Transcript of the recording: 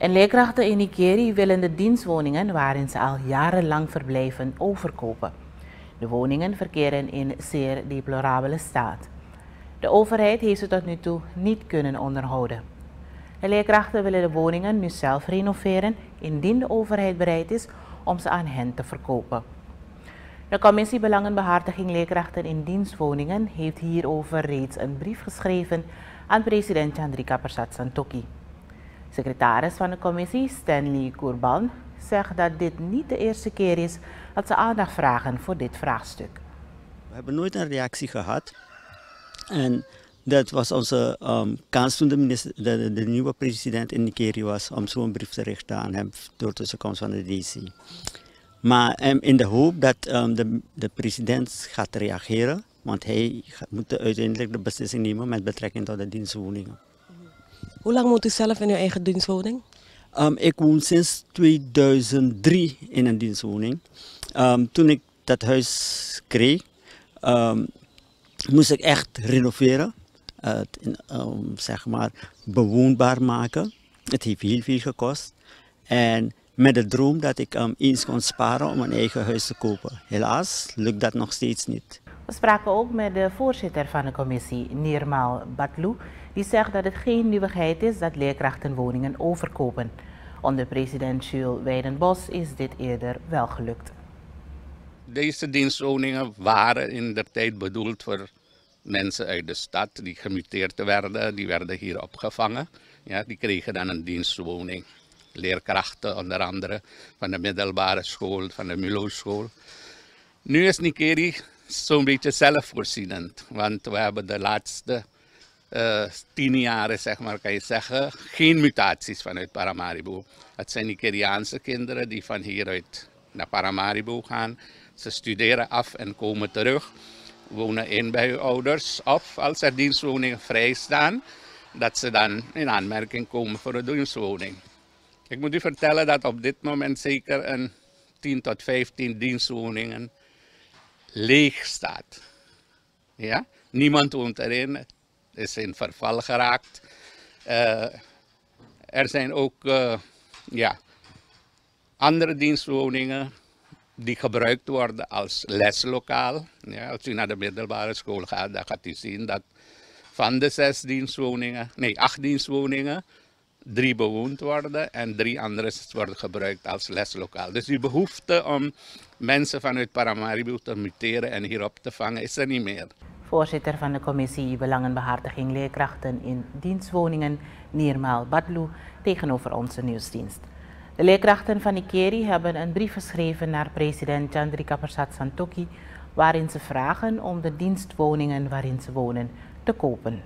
En leerkrachten in Nikeri willen de dienstwoningen waarin ze al jarenlang verblijven overkopen. De woningen verkeren in zeer deplorabele staat. De overheid heeft ze tot nu toe niet kunnen onderhouden. De leerkrachten willen de woningen nu zelf renoveren indien de overheid bereid is om ze aan hen te verkopen. De commissie Belangenbehartiging Leerkrachten in Dienstwoningen heeft hierover reeds een brief geschreven aan president Chandrika Persat Santokhi. Secretaris van de commissie, Stanley Kourban, zegt dat dit niet de eerste keer is dat ze aandacht vragen voor dit vraagstuk. We hebben nooit een reactie gehad. En dat was onze um, kans toen de, de, nieuwe president in Nigeria was om zo'n brief te richten aan hem door tussenkomst van de DC. Maar um, in de hoop dat um, de, de president gaat reageren, want hij moet uiteindelijk de beslissing nemen met betrekking tot de dienstwoningen. Hoe lang moet u zelf in uw eigen dienstwoning? Um, ik woon sinds 2003 in een dienstwoning. Um, toen ik dat huis kreeg, um, moest ik echt renoveren. Het zeg maar bewoonbaar maken. Het heeft heel veel gekost. En met de droom dat ik eens kon sparen om een eigen huis te kopen. Helaas lukt dat nog steeds niet. We spraken ook met de voorzitter van de commissie, Nirmal Batlu, die zegt dat het geen nieuwigheid is dat leerkrachten woningen overkopen. Onder president Jules Weidenbos is dit eerder wel gelukt. Deze dienstwoningen waren in de tijd bedoeld voor mensen uit de stad die gemuteerd werden. Die werden hier opgevangen. Ja, die kregen dan een dienstwoning. Leerkrachten onder andere van de middelbare school, van de MULO-school. Nu is Nikeri zo'n beetje zelfvoorzienend. Want we hebben de laatste uh, tien jaren, zeg maar, kan je zeggen, geen mutaties vanuit Paramaribo. Het zijn Nigeriaanse kinderen die van hieruit naar Paramaribo gaan. Ze studeren af en komen terug, wonen in bij hun ouders. Of als er dienstwoningen vrij staan, dat ze dan in aanmerking komen voor een dienstwoning. Ik moet u vertellen dat op dit moment zeker een 10 tot 15 dienstwoningen leeg staat. Ja? Niemand woont erin, is in verval geraakt. Uh, er zijn ook uh, ja, andere dienstwoningen die gebruikt worden als leslokaal. Ja, als u naar de middelbare school gaat, dan gaat u zien dat van de zes dienstwoningen, nee, acht dienstwoningen, drie bewoond worden en drie andere worden gebruikt als leslokaal. Dus die behoefte om mensen vanuit Paramaribo te muteren en hier op te vangen is er niet meer. Voorzitter van de commissie Belangenbehartiging Leerkrachten in Dienstwoningen, Nirmaal Badlu, tegenover onze nieuwsdienst. De leerkrachten van Ikeri hebben een brief geschreven naar president Chandrika Persat Santokhi, waarin ze vragen om de dienstwoningen waarin ze wonen te kopen.